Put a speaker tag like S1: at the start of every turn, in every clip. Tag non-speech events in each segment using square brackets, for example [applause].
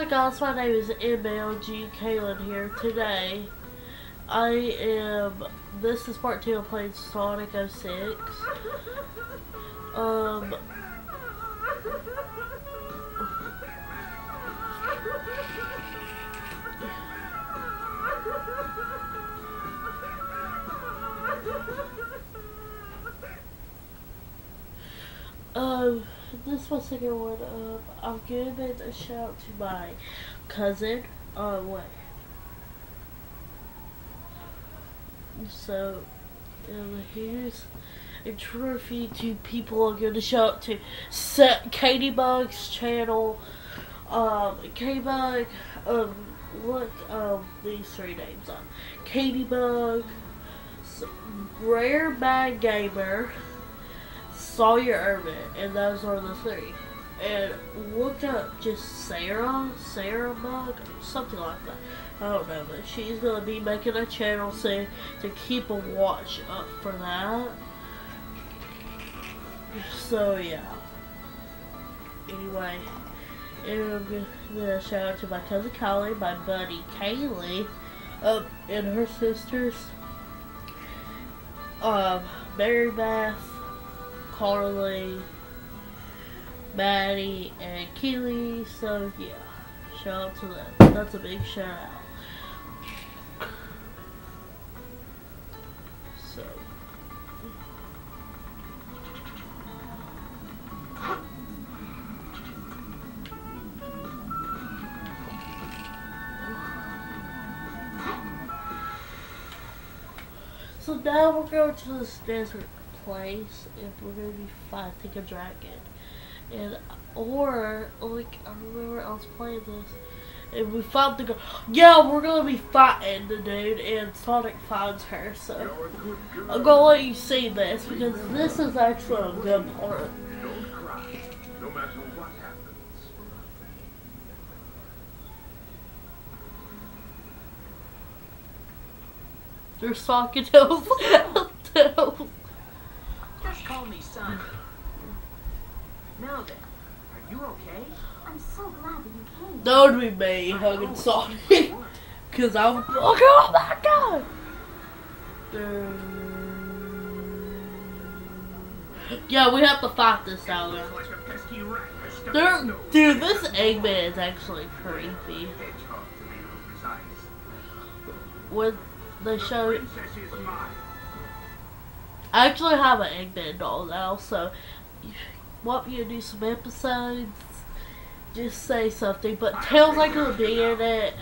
S1: Hello guys, my name is MLG Kaylin here. Today, I am, this is part 2 of playing Sonic 06. Um, um, this is my second one. Um, I'm giving a shout out to my cousin. Uh, what? So, um, here's a trophy to people I'm to shout to. Set Katie Bug's channel. Um, Katie Bug. Um, look um these three names up. Katie Bug. Rare Bad Gamer. Sawyer Urban, and those are the three. And looked up just Sarah, Sarah Bug, something like that. I don't know, but she's gonna be making a channel soon to keep a watch up for that. So yeah. Anyway, and I'm gonna shout out to my cousin Kylie, my buddy Kaylee, um, and her sisters, um, Mary Beth, Carly, Maddie, and Keely. So yeah, shout out to them. That's a big shout out. So. So now we're going to this desert place if we're gonna be fighting a dragon. And or like I remember I was playing this and we found the girl. Yeah, we're gonna be fighting the dude and Sonic finds her. So I'm gonna let you see this because this is actually a good part. There's talking to
S2: Just call me son. Now then, are you okay?
S3: That
S1: would be me hugging Sonic. [laughs] Cause I'm look oh my god. Yeah, we have to fight this out. There, dude, this Eggman is actually creepy. When they show. I actually have an Eggman doll now, so if you do some episodes, just say something. But Tails ain't gonna be in it.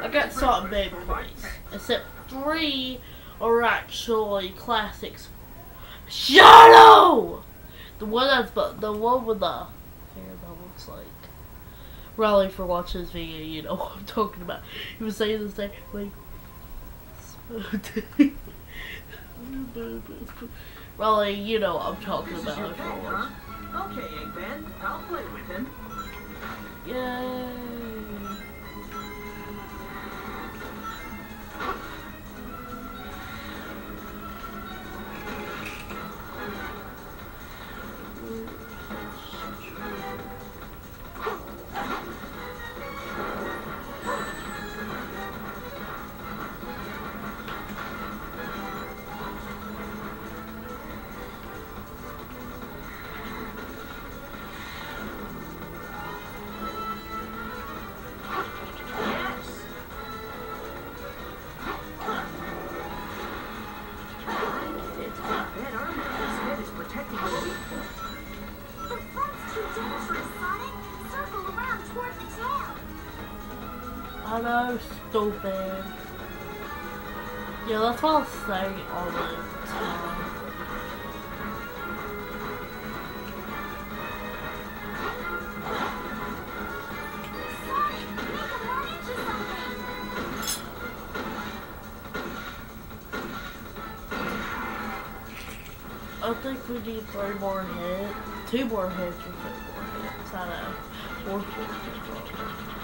S1: I got Salt and Baby Please. Except three are actually classics. Shadow! The one that's but the one with the hair that looks like Raleigh for watching this video, you know [laughs] what I'm talking about. He was saying the same like [laughs] Raleigh, you know what I'm talking about.
S2: Okay, Eggman, I'll play with him.
S1: Yay!
S2: I
S1: know, stupid. Yeah, that's what I'll say all the time. I think we need three more hits. Two more hits or three more hits. I know. Or four hits.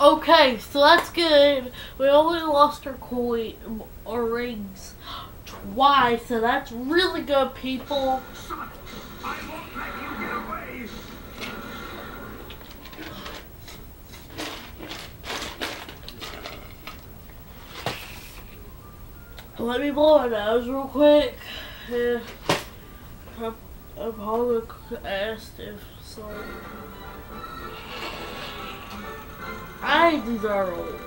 S1: Okay, so that's good. We only lost our coin, our rings twice, so that's really good, people.
S4: Let
S1: me blow my nose real quick. I'm, I'm probably asked if so. I are old.